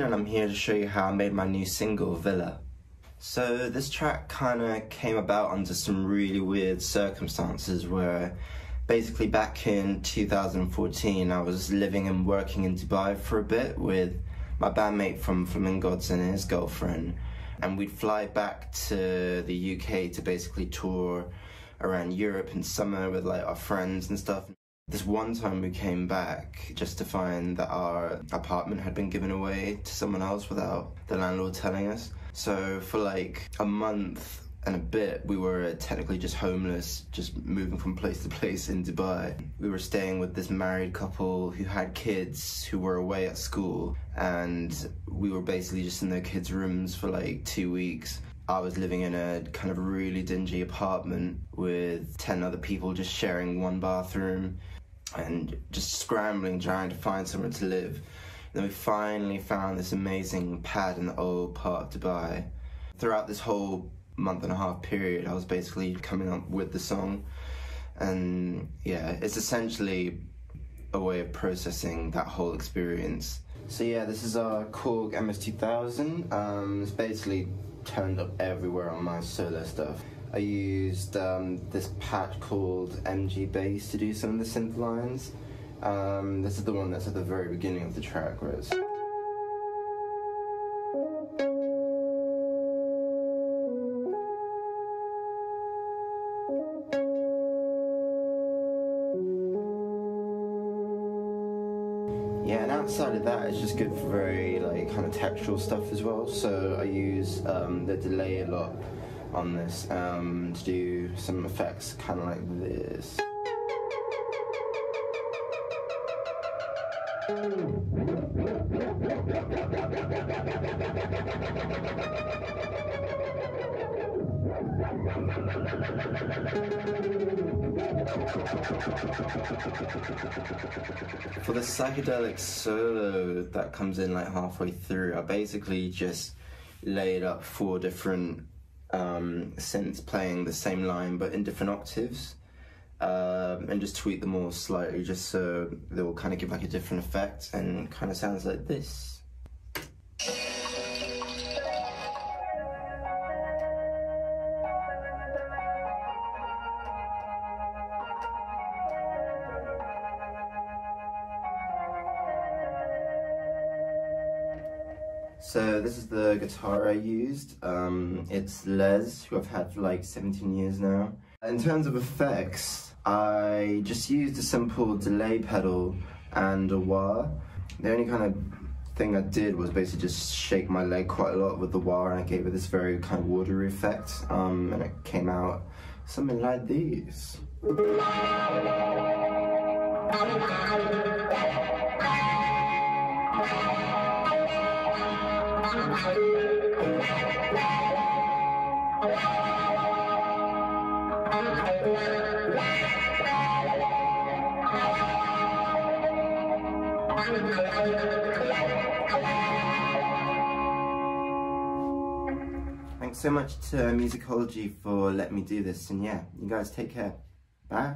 And I'm here to show you how I made my new single, Villa. So this track kind of came about under some really weird circumstances where basically back in 2014 I was living and working in Dubai for a bit with my bandmate from Flamingods and his girlfriend and we'd fly back to the UK to basically tour around Europe in summer with like our friends and stuff. This one time we came back just to find that our apartment had been given away to someone else without the landlord telling us. So for like a month and a bit, we were technically just homeless, just moving from place to place in Dubai. We were staying with this married couple who had kids who were away at school, and we were basically just in their kids' rooms for like two weeks. I was living in a kind of really dingy apartment with 10 other people just sharing one bathroom and just scrambling trying to find somewhere to live. And then we finally found this amazing pad in the old part of Dubai. Throughout this whole month and a half period, I was basically coming up with the song. And yeah, it's essentially a way of processing that whole experience. So yeah, this is our Korg MS2000. Um, it's basically turned up everywhere on my solo stuff. I used um, this patch called MG Bass to do some of the synth lines. Um, this is the one that's at the very beginning of the track where it's Yeah, and outside of that, it's just good for very like kind of textual stuff as well. So I use um, the delay a lot on this um, to do some effects kind of like this. For the psychedelic solo that comes in like halfway through, I basically just laid up four different um, synths playing the same line but in different octaves. Um, and just tweak them all slightly just so they'll kind of give like a different effect and kind of sounds like this. So this is the guitar I used. Um, it's Les, who I've had for like 17 years now. In terms of effects, I just used a simple delay pedal and a wah. The only kind of thing I did was basically just shake my leg quite a lot with the wah and I gave it this very kind of watery effect. Um, and it came out something like this. Thanks so much to Musicology for letting me do this, and yeah, you guys take care. Bye.